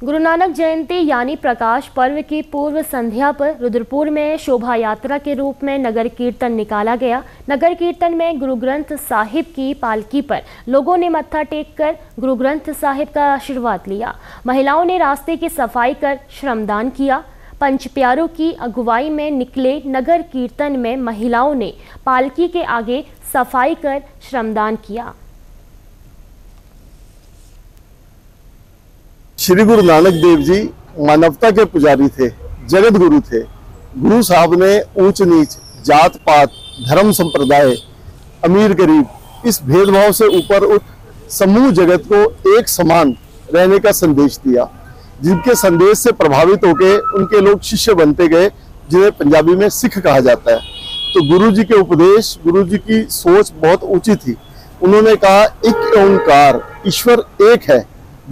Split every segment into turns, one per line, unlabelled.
गुरु नानक जयंती यानी प्रकाश पर्व की पूर्व संध्या पर रुद्रपुर में शोभा यात्रा के रूप में नगर कीर्तन निकाला गया। नगर कीर्तन में गुरु ग्रंथ साहिब की पालकी पर लोगों ने मत्था टेक कर गुरु ग्रंथ साहिब का आशीर्वाद लिया। महिलाओं ने रास्ते की सफ़ाई कर श्रमदान किया। पंच प्यारों की अगुवाई में निकले नगर कीर्तन में महिलाओं ने पालकी के आगे सफ़ाई कर श्रमदान किया।
श्री गुरु नानक देव जी मानवता के पुजारी थे, जगत गुरु थे। गुरु साहब ने ऊंच नीच, जात पात, धर्म संप्रदाय, अमीर गरीब, इस भेदभाव से ऊपर उठ समूह जगत को एक समान रहने का संदेश दिया, जिनके संदेश से प्रभावित होकर उनके लोग शिष्य बनते गए, जिन्हें पंजाबी में सिख कहा जाता है। तो गुरु जी के उपदेश, गुरु जी की सोच बहुत ऊँची थी। उन्होंने कहा एक ओंकार, ईश्वर एक है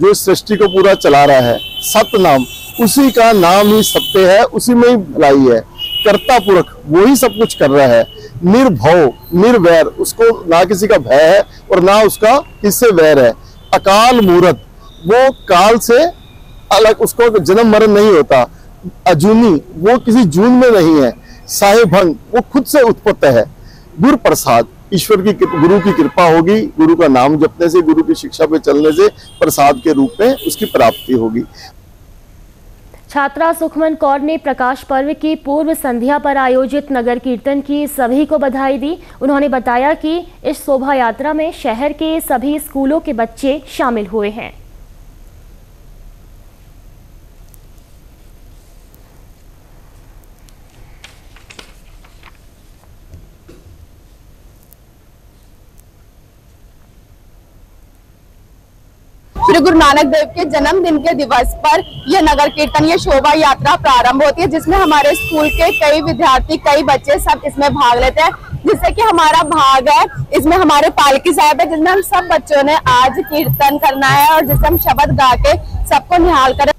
जो सृष्टि को पूरा चला रहा है सत्य नाम उसी का नाम ही सत्य है, उसी में ही भलाई है। कर्ता पुरख वो ही सब कुछ कर रहा है। निर्भव, निर्वैर, उसको ना किसी का भय है और ना उसका किससे वैर है। अकाल मूर्त, वो काल से अलग, उसको जन्म मरण नहीं होता। अजूनी, वो किसी जून में नहीं है। साहेब भंग वो खुद से उत्पत्त है। गुरु प्रसाद ईश्वर की गुरु की कृपा होगी, गुरु का नाम जपने से, गुरु की शिक्षा पे चलने से, प्रसाद के रूप में उसकी प्राप्ति होगी।
छात्रा सुखमन कौर ने प्रकाश पर्व की पूर्व संध्या पर आयोजित नगर कीर्तन की सभी को बधाई दी। उन्होंने बताया कि इस शोभा यात्रा में शहर के सभी स्कूलों के बच्चे शामिल हुए हैं।
श्री गुरु नानक देव के जन्मदिन के दिवस पर यह नगर कीर्तन ये शोभा यात्रा प्रारंभ होती है, जिसमें हमारे स्कूल के कई विद्यार्थी, कई बच्चे सब इसमें भाग लेते हैं। जिससे कि हमारा भाग है, इसमें हमारे पालकी साहब है, जिसमें हम सब बच्चों ने आज कीर्तन करना है और जिससे हम शब्द गा के सबको निहाल कर